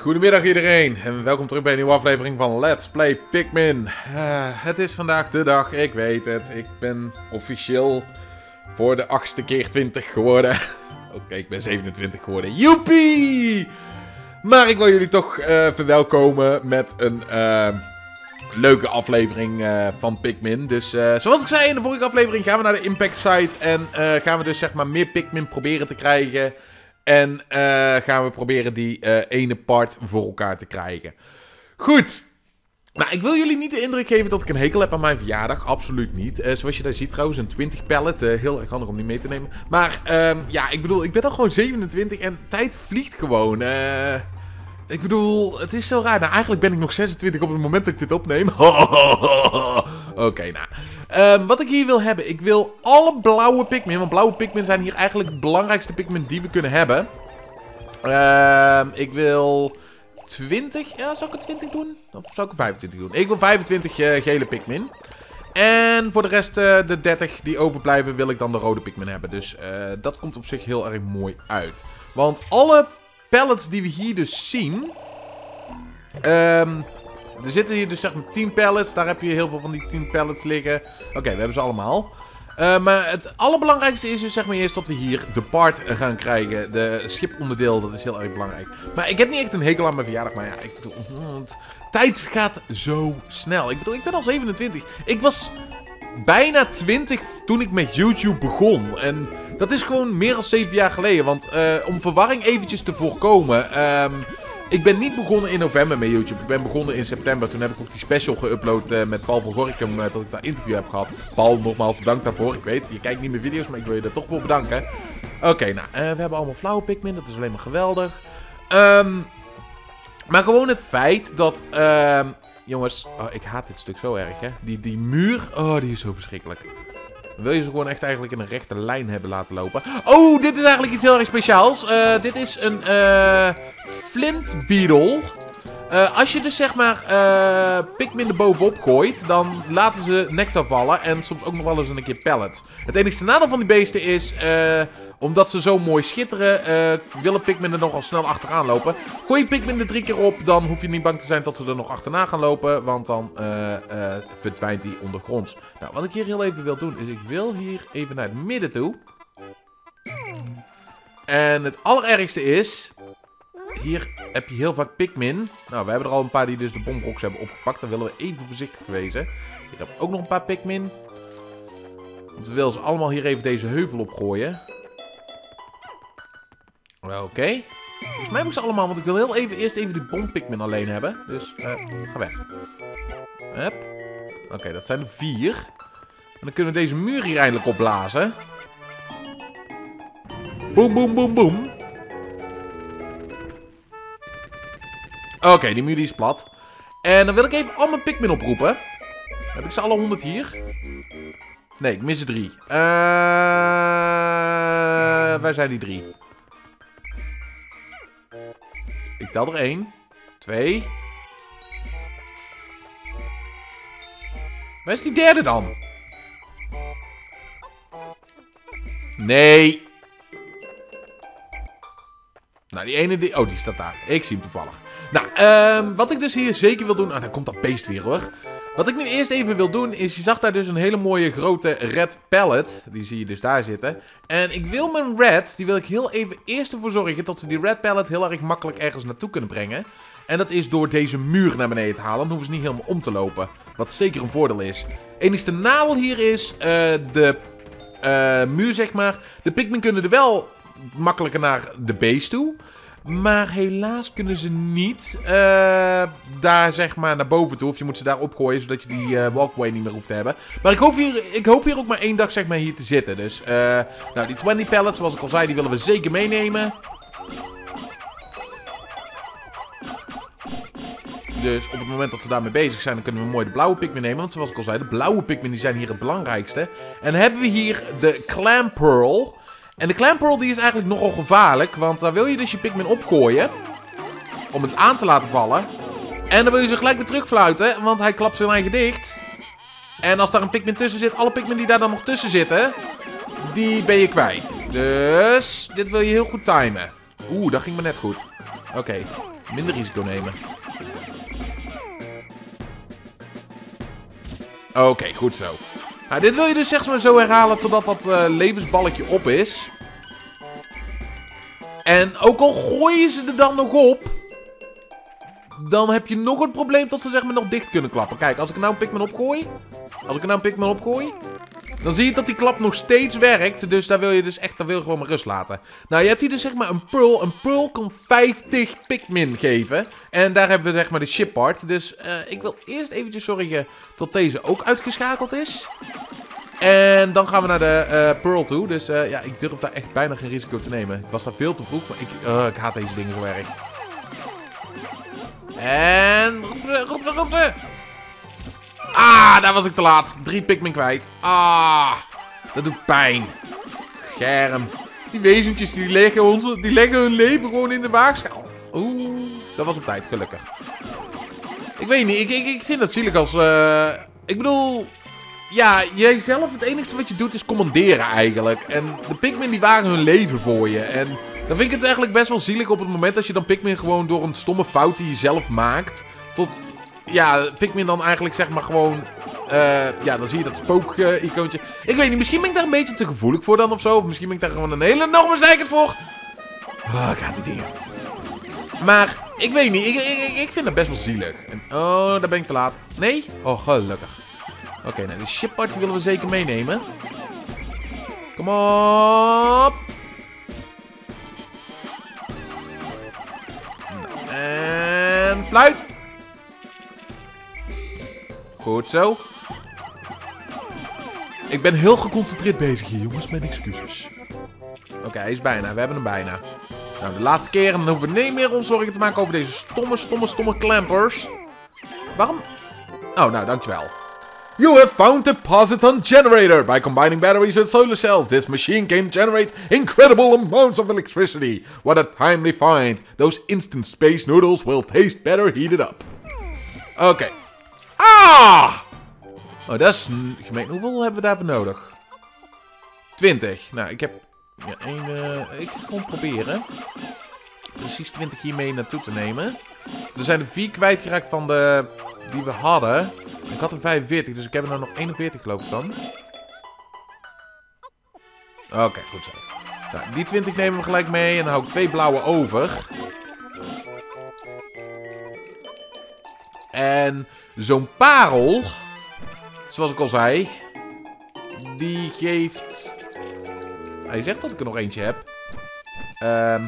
Goedemiddag iedereen en welkom terug bij een nieuwe aflevering van Let's Play Pikmin. Uh, het is vandaag de dag, ik weet het. Ik ben officieel voor de achtste keer 20 geworden. Oké, ik ben 27 geworden. Joepie! Maar ik wil jullie toch uh, verwelkomen met een uh, leuke aflevering van Pikmin. Dus zoals ik zei in de vorige aflevering gaan we naar de Impact Site. En gaan we dus zeg maar meer Pikmin proberen te krijgen... En uh, gaan we proberen die uh, ene part voor elkaar te krijgen. Goed. Nou, ik wil jullie niet de indruk geven dat ik een hekel heb aan mijn verjaardag. Absoluut niet. Uh, zoals je daar ziet trouwens, een 20 pallet. heel erg handig om die mee te nemen. Maar um, ja, ik bedoel, ik ben al gewoon 27 en tijd vliegt gewoon. Ik bedoel, het is zo raar. Nou, eigenlijk ben ik nog 26 op het moment dat ik dit opneem. Oké, nou. Um, wat ik hier wil hebben, ik wil alle blauwe Pikmin, want blauwe Pikmin zijn hier eigenlijk het belangrijkste Pikmin die we kunnen hebben. Um, ik wil 20, ja, zou ik er 20 doen? Of zou ik er 25 doen? Ik wil 25 uh, gele Pikmin. En voor de rest, uh, de 30 die overblijven, wil ik dan de rode Pikmin hebben. Dus uh, dat komt op zich heel erg mooi uit. Want alle pallets die we hier dus zien... Um, er zitten hier dus zeg maar 10 pallets. Daar heb je heel veel van die 10 pallets liggen. Oké, we hebben ze allemaal. Uh, maar het allerbelangrijkste is dus zeg maar eerst dat we hier de part gaan krijgen. De schiponderdeel, dat is heel erg belangrijk. Maar ik heb niet echt een hekel aan mijn verjaardag. Maar ja, ik bedoel, tijd gaat zo snel. Ik bedoel, ik ben al 27. Ik was bijna 20 toen ik met YouTube begon. En dat is gewoon meer dan 7 jaar geleden. Want uh, om verwarring eventjes te voorkomen... Um, ik ben niet begonnen in november met YouTube. Ik ben begonnen in september. Toen heb ik ook die special geüpload uh, met Paul van Gorkum. Uh, dat ik daar interview heb gehad. Paul, nogmaals bedankt daarvoor. Ik weet, je kijkt niet meer video's, maar ik wil je er toch voor bedanken. Oké, nou, we hebben allemaal flauwe Pikmin. Dat is alleen maar geweldig. Um, maar gewoon het feit dat... Um, jongens, oh, ik haat dit stuk zo erg, hè. Die, die muur, oh, die is zo verschrikkelijk. Wil je ze gewoon echt eigenlijk in een rechte lijn hebben laten lopen. Oh, dit is eigenlijk iets heel erg speciaals. Uh, dit is een uh, Flint. Uh, als je dus zeg maar Pikmin er bovenop gooit, dan laten ze nectar vallen en soms ook nog wel eens een keer pellets. Het enige nadeel van die beesten is, omdat ze zo mooi schitteren, uh, willen Pikmin er nogal snel achteraan lopen. Gooi Pikmin er drie keer op, dan hoef je niet bang te zijn dat ze er nog achterna gaan lopen. Want dan uh, uh, verdwijnt hij ondergronds. Nou, wat ik hier heel even wil doen, is ik wil hier even naar het midden toe. En het allerergste is... Hier heb je heel vaak Pikmin. Nou, we hebben er al een paar die dus de bombox hebben opgepakt. Dan willen we even voorzichtig wezen. Hier heb ik ook nog een paar Pikmin. Want we willen ze allemaal hier even deze heuvel opgooien. Oké. Okay. Volgens mij ik ze allemaal, want ik wil heel even eerst even die bompikmin alleen hebben. Dus, uh, ga weg. Hup. Oké, dat zijn er vier. En dan kunnen we deze muur hier eindelijk opblazen. Boom, boom, boom, boom. Oké, die muur die is plat. En dan wil ik even al mijn Pikmin oproepen. Heb ik ze alle 100 hier? Nee, ik mis er drie. Uh, waar zijn die drie? Ik tel er één. Twee. Waar is die derde dan? Nee. Nou, die ene... Die... Oh, die staat daar. Ik zie hem toevallig. Nou, um, wat ik dus hier zeker wil doen... Ah, dan komt dat beest weer, hoor. Wat ik nu eerst even wil doen is, je zag daar dus een hele mooie grote red pallet. Die zie je dus daar zitten. En ik wil mijn red, die wil ik heel even eerst ervoor zorgen dat ze die red pallet heel erg makkelijk ergens naartoe kunnen brengen. En dat is door deze muur naar beneden te halen. Dan hoeven ze niet helemaal om te lopen. Wat zeker een voordeel is. Enigste nadeel hier is uh, de uh, muur, zeg maar. De Pikmin kunnen er wel makkelijker naar de base toe. Maar helaas kunnen ze niet uh, daar zeg maar naar boven toe. Of je moet ze daar opgooien, zodat je die uh, walkway niet meer hoeft te hebben. Maar ik hoop, hier, ik hoop hier ook maar één dag zeg maar hier te zitten. Dus, uh, nou die 20 pallets, zoals ik al zei, die willen we zeker meenemen. Dus op het moment dat ze daarmee bezig zijn, dan kunnen we mooi de blauwe Pikmin nemen. Want zoals ik al zei, de blauwe Pikmin die zijn hier het belangrijkste. En hebben we hier de Clam Pearl. En de Clampearl die is eigenlijk nogal gevaarlijk. Want daar wil je dus je Pikmin opgooien. Om het aan te laten vallen. En dan wil je ze gelijk weer terugfluiten. Want hij klapt zijn eigen dicht. En als daar een Pikmin tussen zit. Alle Pikmin die daar dan nog tussen zitten. Die ben je kwijt. Dus dit wil je heel goed timen. Oeh, dat ging me net goed. Oké. Minder risico nemen. Oké, goed zo. Nou, dit wil je dus zeg maar zo herhalen totdat dat uh, levensballetje op is. En ook al gooien ze er dan nog op, dan heb je nog het probleem tot ze zeg maar nog dicht kunnen klappen. Kijk, als ik er nou een Pikmin opgooi, als ik er nou een Pikmin opgooi, dan zie je dat die klap nog steeds werkt. Dus daar wil je dus echt, daar wil je gewoon maar rust laten. Nou, je hebt hier dus zeg maar een Pearl. Een Pearl kan 50 Pikmin geven. En daar hebben we zeg maar de chip part. Dus uh, ik wil eerst eventjes zorgen tot deze ook uitgeschakeld is. En dan gaan we naar de uh, Pearl toe. Dus uh, ja, ik durf daar echt bijna geen risico te nemen. Ik was daar veel te vroeg, maar ik, ik haat deze dingen zo erg. En roep ze, roep ze, roep ze. Ah, daar was ik te laat. Drie Pikmin kwijt. Ah, dat doet pijn. Germ. Die wezentjes die leggen, onze, die leggen hun leven gewoon in de waagschaal. Oeh, dat was op tijd, gelukkig. Ik weet niet, ik, ik, ik vind het zielig als... Uh, ik bedoel... Ja, jij zelf, het enige wat je doet is commanderen eigenlijk. En de Pikmin die waren hun leven voor je. En dan vind ik het eigenlijk best wel zielig op het moment dat je dan Pikmin gewoon door een stomme fout die je zelf maakt... Tot ja, Pikmin dan eigenlijk zeg maar gewoon... Uh, ja, dan zie je dat spook-icoontje. ik weet niet, misschien ben ik daar een beetje te gevoelig voor dan of zo. Of misschien ben ik daar gewoon een hele enorme zeikert voor. Oh, ik haat die dingen. Maar, ik weet niet. Ik, ik, ik vind het best wel zielig. En, oh, daar ben ik te laat. Nee? Oh, gelukkig. Oké, nou, de shipparty willen we zeker meenemen. Kom op. En fluit. Goed zo. Ik ben heel geconcentreerd bezig hier, jongens. Mijn excuses. Oké, hij is bijna. We hebben hem bijna. Nou, de laatste keer. En dan hoeven we niet meer ons zorgen te maken over deze stomme, stomme, stomme clampers. Waarom? Oh, nou, dankjewel. You have found the Positon generator. By combining batteries with solar cells, this machine can generate incredible amounts of electricity. What a timely find. Those instant space noodles will taste better heated up. Oké. Ah! Oh, dat is gemeen. Hoeveel hebben we daarvoor nodig? 20. Nou, ik heb... Ja, één, uh, ik ga gewoon proberen. Precies 20 hiermee naartoe te nemen. Er zijn er vier kwijtgeraakt van de... Die we hadden. Ik had er 45, dus ik heb er nou nog 41 geloof ik dan. Oké, goed zo. Nou, die 20 nemen we gelijk mee. En dan hou ik twee blauwe over. En zo'n parel, zoals ik al zei, die geeft... Hij zegt dat ik er nog eentje heb. Ehm...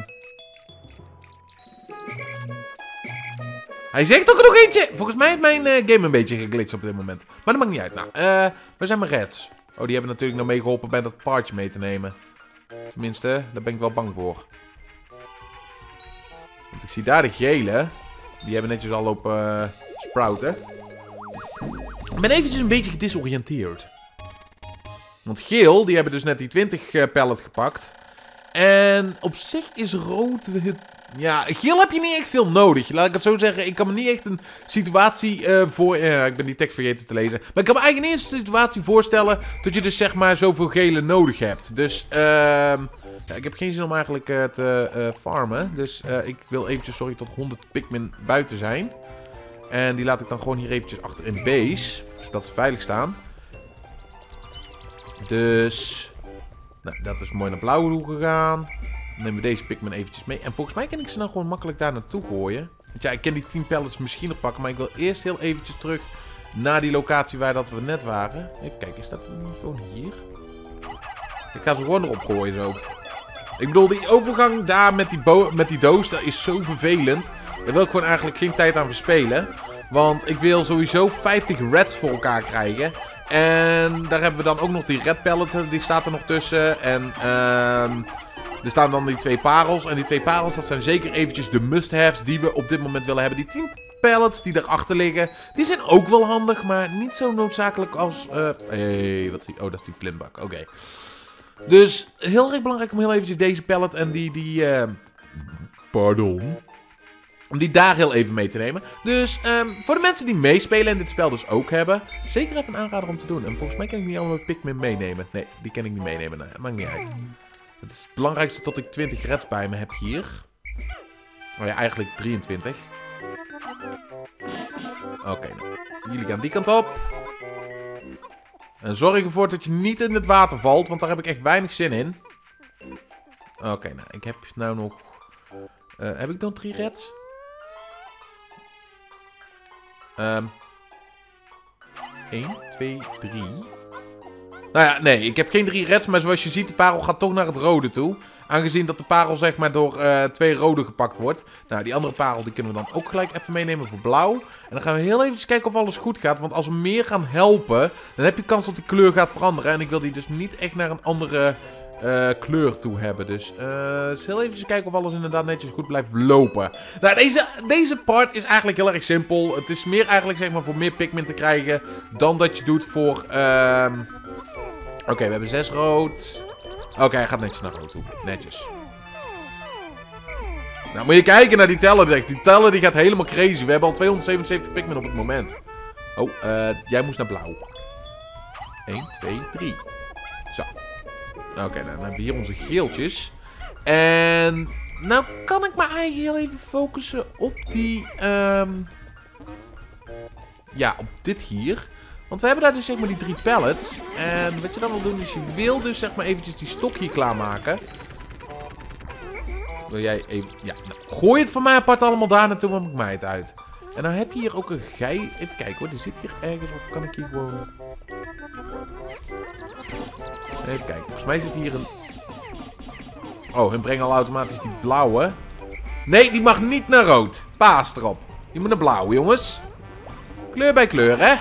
Hij zegt ook er nog eentje. Volgens mij heeft mijn uh, game een beetje geglitst op dit moment. Maar dat maakt niet uit. Nou, uh, waar zijn mijn reds? Oh, die hebben natuurlijk nog meegeholpen bij dat paardje mee te nemen. Tenminste, daar ben ik wel bang voor. Want ik zie daar de gele. Die hebben netjes al op uh, sprouten. Ik ben eventjes een beetje gedisoriënteerd. Want geel, die hebben dus net die 20 uh, pallet gepakt. En op zich is rood... Ja, geel heb je niet echt veel nodig. Laat ik het zo zeggen. Ik kan me niet echt een situatie uh, voor... Uh, ik ben die tekst vergeten te lezen. Maar ik kan me eigenlijk niet een situatie voorstellen... dat je dus zeg maar zoveel gele nodig hebt. Dus... ehm ja, ik heb geen zin om eigenlijk te farmen. Dus ik wil eventjes, sorry, tot 100 Pikmin buiten zijn. En die laat ik dan gewoon hier eventjes achter in base. Zodat ze veilig staan. Dus... Nou, dat is mooi naar blauwe toe gegaan. Dan nemen we deze Pikmin eventjes mee. En volgens mij kan ik ze nou gewoon makkelijk daar naartoe gooien. Want ja, ik kan die 10 pallets misschien nog pakken. Maar ik wil eerst heel eventjes terug naar die locatie waar dat we net waren. Even kijken, is dat gewoon hier? Ik ga ze gewoon erop gooien zo. Ik bedoel, die overgang daar met die, met die doos, dat is zo vervelend. Daar wil ik gewoon eigenlijk geen tijd aan verspelen. Want ik wil sowieso 50 reds voor elkaar krijgen. En daar hebben we dan ook nog die red pallet, die staat er nog tussen. En ehm er staan dan die twee parels. En die twee parels, dat zijn zeker eventjes de must-haves die we op dit moment willen hebben. Die 10 pallets die erachter liggen, die zijn ook wel handig, maar niet zo noodzakelijk als... Uh, hey, wat zie Oh, dat is die flimbak. Oké. Dus heel erg belangrijk om heel eventjes deze pallet en die... die uh, pardon. Om die daar heel even mee te nemen. Dus um, voor de mensen die meespelen en dit spel dus ook hebben, zeker even een aanrader om te doen. En volgens mij kan ik niet allemaal Pikmin meenemen. Nee, die kan ik niet meenemen. Nee, maakt niet uit. Het is het belangrijkste tot ik 20 reds bij me heb hier. Oh ja, eigenlijk 23. Oké, nou. Jullie gaan die kant op. En zorg ervoor dat je niet in het water valt, want daar heb ik echt weinig zin in. Oké, nou, ik heb nou nog... Uh, heb ik dan drie reds? Um, 1, 2, 3. Nou ja, nee, ik heb geen drie reds, maar zoals je ziet, de parel gaat toch naar het rode toe. Aangezien dat de parel zeg maar door uh, twee rode gepakt wordt. Nou, die andere parel die kunnen we dan ook gelijk even meenemen voor blauw. En dan gaan we heel even kijken of alles goed gaat. Want als we meer gaan helpen, dan heb je kans dat de kleur gaat veranderen. En ik wil die dus niet echt naar een andere uh, kleur toe hebben. Dus, uh, dus even kijken of alles inderdaad netjes goed blijft lopen. Nou, deze, deze part is eigenlijk heel erg simpel. Het is meer eigenlijk zeg maar voor meer Pikmin te krijgen dan dat je doet voor... Uh... Oké, we hebben zes rood. Oké, hij gaat netjes naar rood toe. Netjes. Nou, moet je kijken naar die teller. Die teller die gaat helemaal crazy. We hebben al 277 Pikmin op het moment. Oh, uh, jij moest naar blauw. 1, 2, 3. Oké, nou, dan hebben we hier onze geeltjes. En nou kan ik me eigenlijk heel even focussen op die... Um... Ja, op dit hier. Want we hebben daar dus zeg maar die drie pallets. En wat je dan wil doen is je wil dus zeg maar eventjes die stok hier klaarmaken. Wil jij even... Ja, nou, gooi het van mij apart allemaal daar naartoe, dan ik mij het uit. En dan heb je hier ook een gei... Even kijken hoor, die zit hier ergens of kan ik hier gewoon... Even kijken, volgens mij zit hier een... Oh, hun brengen al automatisch die blauwe. Nee, die mag niet naar rood. Paas erop. Die moet naar blauw, jongens. Kleur bij kleur, hè?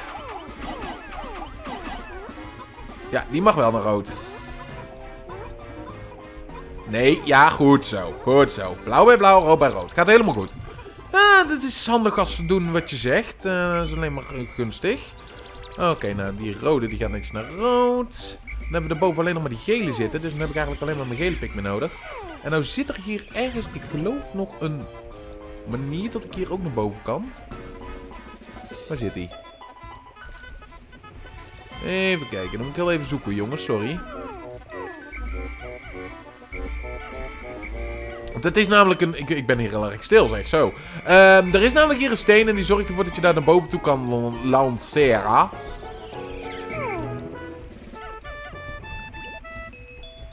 Ja, die mag wel naar rood. Nee, ja, goed zo. Goed zo. Blauw bij blauw, rood bij rood. Gaat helemaal goed. Ah, dit is handig als ze doen wat je zegt. Uh, dat is alleen maar gunstig. Oké, nou, die rode die gaat niks naar rood. Dan hebben we er boven alleen nog maar die gele zitten. Dus dan heb ik eigenlijk alleen maar mijn gele pik meer nodig. En nou zit er hier ergens, ik geloof nog een manier dat ik hier ook naar boven kan. Waar zit hij? Even kijken, dan moet ik heel even zoeken jongens, sorry. Want het is namelijk een... Ik, ik ben hier heel erg stil, zeg zo. Um, er is namelijk hier een steen en die zorgt ervoor dat je daar naar boven toe kan lanceren.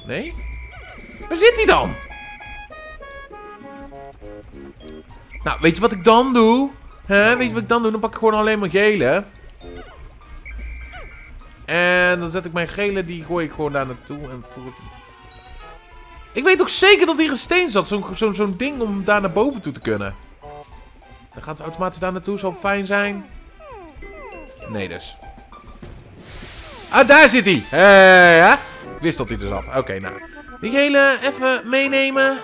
Nee? Waar zit hij dan? Nou, weet je wat ik dan doe? Huh? Weet je wat ik dan doe? Dan pak ik gewoon alleen maar gele. En dan zet ik mijn gele, die gooi ik gewoon daar naartoe. En Ik weet ook zeker dat hier een steen zat. Zo'n zo, zo ding om daar naar boven toe te kunnen. Dan gaat ze automatisch daar naartoe. Zal fijn zijn. Nee dus. Ah, daar zit hij. Hé, ja? Ik wist dat hij er zat. Oké, nou. Die gele even meenemen.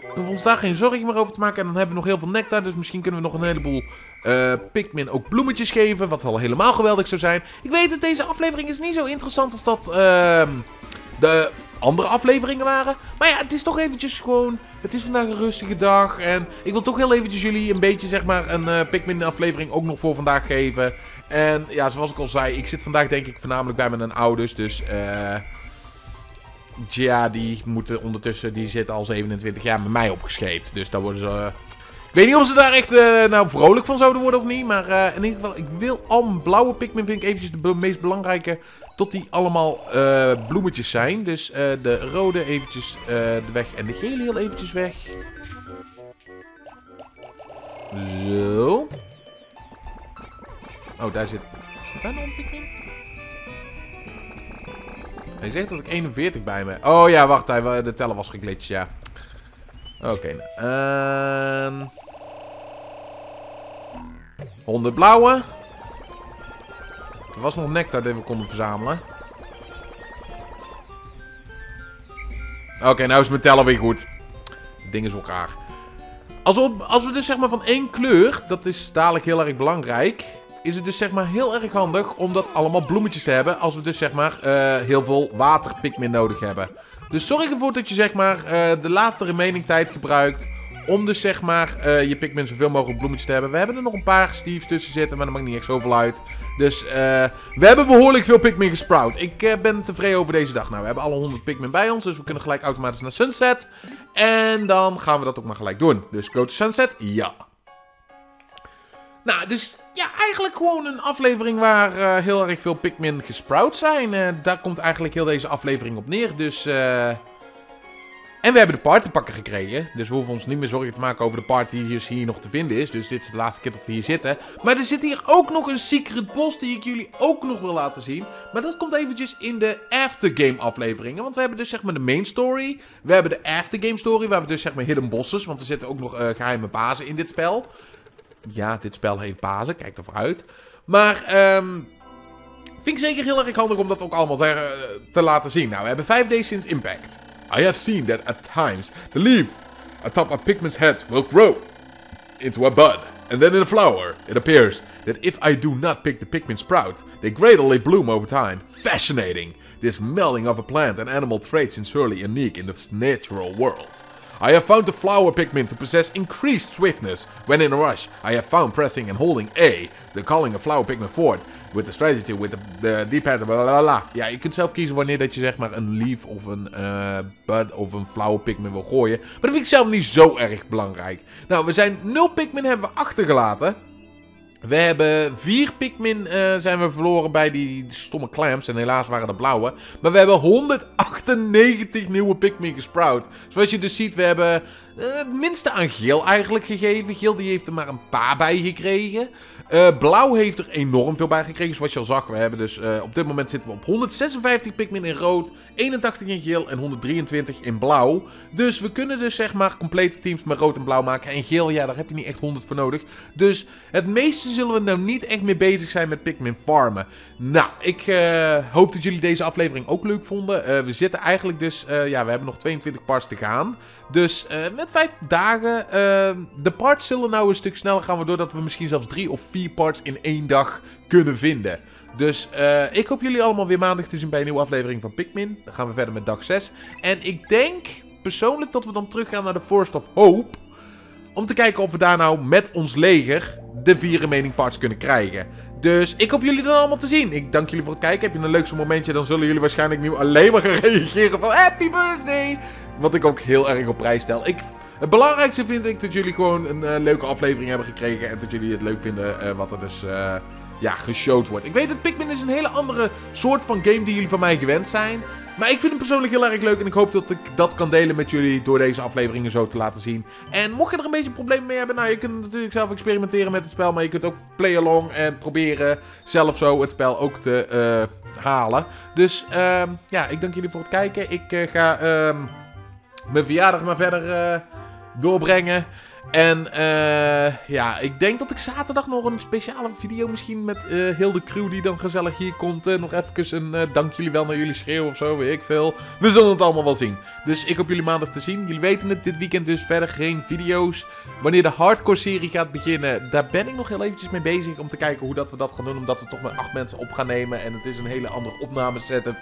We hoeven ons daar geen zorgen meer over te maken. En dan hebben we nog heel veel nectar. Dus misschien kunnen we nog een heleboel uh, Pikmin ook bloemetjes geven. Wat al helemaal geweldig zou zijn. Ik weet het, deze aflevering is niet zo interessant als dat uh, de andere afleveringen waren. Maar ja, het is toch eventjes gewoon... Het is vandaag een rustige dag. En ik wil toch heel eventjes jullie een beetje, zeg maar, een uh, Pikmin aflevering ook nog voor vandaag geven. En ja, zoals ik al zei, ik zit vandaag denk ik voornamelijk bij mijn ouders. Dus... eh ja, die moeten ondertussen, die zitten al 27 jaar met mij opgescheept. Dus daar worden ze... Uh... Ik weet niet of ze daar echt uh, nou vrolijk van zouden worden of niet. Maar uh, in ieder geval, ik wil al mijn blauwe Pikmin vind ik eventjes de meest belangrijke. Tot die allemaal bloemetjes zijn. Dus de rode eventjes de weg en de gele heel eventjes weg. Zo. Oh, daar zit... Zit daar nog een Pikmin? Hij zegt dat ik 41 bij me Oh ja, wacht. Hij, de teller was geglitcht, ja. Oké. Okay, uh... 100 blauwe. Er was nog nectar die we konden verzamelen. Oké, okay, nou is mijn teller weer goed. Ding is ook raar. Als we, als we dus zeg maar van één kleur, dat is dadelijk heel erg belangrijk is het dus zeg maar heel erg handig om dat allemaal bloemetjes te hebben. Als we dus zeg maar uh, heel veel waterpigment nodig hebben. Dus zorg ervoor dat je zeg maar uh, de laatste remaining tijd gebruikt Om dus zeg maar eh, je Pikmin zoveel mogelijk bloemetjes te hebben. We hebben er nog een paar Steves tussen zitten, maar dat maakt niet echt zoveel uit. Dus we hebben behoorlijk veel Pikmin gesprout. Ik ben tevreden over deze dag. Nou, we hebben alle 100 Pikmin bij ons, dus we kunnen gelijk automatisch naar Sunset. En dan gaan we dat ook maar gelijk doen. Dus go to Sunset, ja. Nou, dus ja, eigenlijk gewoon een aflevering waar uh, heel erg veel Pikmin gesprout zijn. Uh, daar komt eigenlijk heel deze aflevering op neer. Dus, uh... En we hebben de part te pakken gekregen. Dus we hoeven ons niet meer zorgen te maken over de part die hier nog te vinden is. Dus dit is de laatste keer dat we hier zitten. Maar er zit hier ook nog een secret boss die ik jullie ook nog wil laten zien. Maar dat komt eventjes in de aftergame afleveringen. Want we hebben dus zeg maar de main story. We hebben de aftergame story. Waar we dus zeg maar hidden bosses. Want er zitten ook nog geheime bazen in dit spel ja, dit spel heeft bazen. Kijk ervoor uit. Maar um, vind ik zeker heel erg handig om dat ook allemaal te, te laten zien. Nou, we hebben 5 days since impact. I have seen that at times the leaf atop a Pikmin's head will grow into a bud. And then in a flower, it appears that if I do not pick the Pikmin sprout, they gradually bloom over time. Fascinating! This melding of a plant and animal traits is surely unique in the natural world. I have found the flower Pikmin to possess increased swiftness. When in a rush, I have found pressing and holding A, the calling a flower Pikmin forward, with the strategy with the, the D-pad, bla. Ja, je kunt zelf kiezen wanneer dat je zeg maar een leaf of een uh, bud of een flower Pikmin wil gooien. Maar dat vind ik zelf niet zo erg belangrijk. Nou, we zijn 0 Pikmin hebben we achtergelaten. We hebben vier Pikmin uh, zijn we verloren bij die stomme clams. En helaas waren de blauwe. Maar we hebben 198 nieuwe Pikmin gesprout. Zoals je dus ziet, we hebben uh, het minste aan geel eigenlijk gegeven. Geel die heeft er maar een paar bij gekregen. Uh, blauw heeft er enorm veel bij gekregen. Zoals je al zag, we hebben dus uh, op dit moment zitten we op 156 Pikmin in rood, 81 in geel en 123 in blauw. Dus we kunnen dus zeg maar complete teams met rood en blauw maken. En geel, ja, daar heb je niet echt 100 voor nodig. Dus het meeste zullen we nou niet echt mee bezig zijn met Pikmin farmen. Nou, ik uh, hoop dat jullie deze aflevering ook leuk vonden. we zitten eigenlijk dus, ja, we hebben nog 22 parts te gaan. Dus met 5 dagen, de parts zullen nou een stuk sneller gaan, waardoor dat we misschien zelfs 3 of 4 parts in één dag kunnen vinden. Dus uh, ik hoop jullie allemaal weer maandag te zien bij een nieuwe aflevering van Pikmin. Dan gaan we verder met dag 6. En ik denk persoonlijk dat we dan terug gaan naar de Forest of Hope. Om te kijken of we daar nou met ons leger de vier remaining parts kunnen krijgen. Dus ik hoop jullie dan allemaal te zien. Ik dank jullie voor het kijken. Heb je een leukste momentje, dan zullen jullie waarschijnlijk nu alleen maar gaan reageren van Happy Birthday! Wat ik ook heel erg op prijs stel. Ik het belangrijkste vind ik dat jullie gewoon een uh, leuke aflevering hebben gekregen. En dat jullie het leuk vinden uh, wat er dus uh, ja, geshowd wordt. Ik weet dat Pikmin is een hele andere soort van game die jullie van mij gewend zijn. Maar ik vind hem persoonlijk heel erg leuk. En ik hoop dat ik dat kan delen met jullie door deze afleveringen zo te laten zien. En mocht je er een beetje problemen mee hebben. Nou, je kunt natuurlijk zelf experimenteren met het spel. Maar je kunt ook play along en proberen zelf zo het spel ook te halen. Dus ehm, ja, ik dank jullie voor het kijken. Ik ga ehm, mijn verjaardag maar verder doorbrengen. En uh, ja, ik denk dat ik zaterdag nog een speciale video misschien met uh, heel de crew die dan gezellig hier komt. Uh, nog even een dank jullie wel naar jullie schreeuw of zo, weet ik veel. We zullen het allemaal wel zien. Dus ik hoop jullie maandag te zien. Jullie weten het, dit weekend dus verder geen video's. Wanneer de hardcore serie gaat beginnen, daar ben ik nog heel eventjes mee bezig om te kijken hoe dat we dat gaan doen. Omdat we toch met acht mensen op gaan nemen en het is een hele andere opname setup.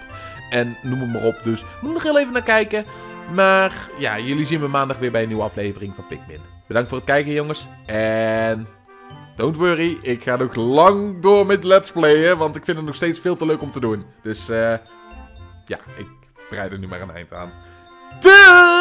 En noem het maar op, dus moet nog heel even naar kijken. Maar ja, jullie zien me maandag weer bij een nieuwe aflevering van Pikmin. Bedankt voor het kijken jongens. En don't worry, ik ga nog lang door met let's playen. Want ik vind het nog steeds veel te leuk om te doen. Dus uh, ja, ik bereid er nu maar een eind aan. Doei!